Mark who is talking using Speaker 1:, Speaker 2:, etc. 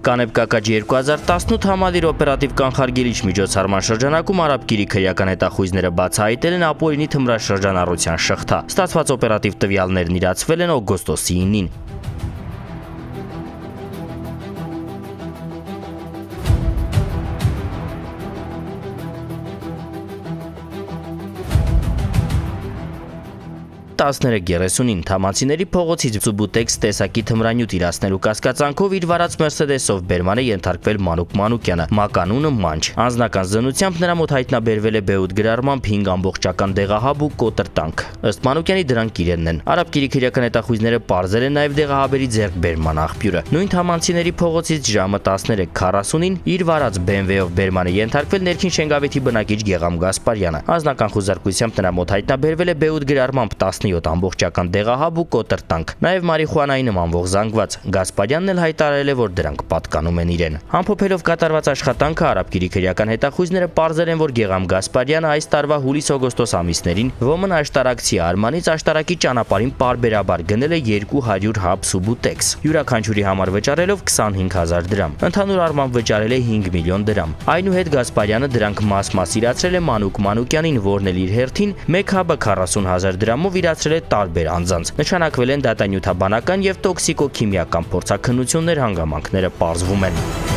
Speaker 1: Կանեփ կակաջ 2018 համալիր օպերատիվ կանխարգելիչ միջոցառման շրջանակում արաբ գիրի քրեական հետախույզները բացահայտել են ապօրինի թմրաշրջանառության շղթա։ Ստացված օպերատիվ տվյալներն իրացվել են օգոստոսի 9-ին։13:30-ին Թամացիների փողոցից Ծուբուտեքս տեսակի թմրանյութ իրացնելու կասկածանքով իր վարած Mercedes-ով բերման է ենթարկվել Մանուկ Մանուկյանը։ Մականունը Մանչ։ Անձնական զննությամբ նրա մոտ հայտնաբերվել է բեուտ գրառմամբ 5 ամբողջական դեղահաբ ու կոտրտանք։ Ըստ Մանուկյանի դրանք իրենն են։ Արաբ գիրի քրեական հետախույզները ողջել են նաև դեղահաբերի ձեռքբերման աղբյուրը։ Նույն Թամանցիների փողոցից ժամը 13:40-ին իր վարած BMW-ով բերման է ենթարկվել ներքին Շենգավիթի բնակիչ Գեգամ Գասպարյանը։ Անձնական խոզարկությամբ նրա մոտ հայտնաբերվել է բեուտ գրառմամբ 10 17 ամբողջական դեղահաբ ու կոտրտանք, նաև մարիխուանայի նմանվող զանգված։ Գասպարյանն էլ հայտարարել է, որ դրանք պատկանում են իրեն։ Համփոփելով կատարված աշխատանքը արաբկիրի քրեական հետախույզները ողջել են, որ Գեգամ Գասպարյանը այս տարվա հուլիս-օգոստոս ամիսներին ոմն աշտարակցի արմանից աշտարակի ճանապարհին parberabar գնել է 200 հաբ սուբուտեքս։ Յուրաքանչյուրի համար վճարելով 25000 դրամ։ Ընդհանուր առմամբ վճարել է 5 միլիոն դրամ։ Այնուհետ Գասպարյանը դրանք մաս-մաս իրացրել է Մանուկ Մանուկյանին, որն էլ իր հերթին 1 հաբը 40000 դրամով իրաց իրացրել է տարբեր անձանց։ Նշանակվել են դատանյութաբանական եւ տոքսիկոքիմիական փորձաքննություններ, հանգամանքները պարզվում են։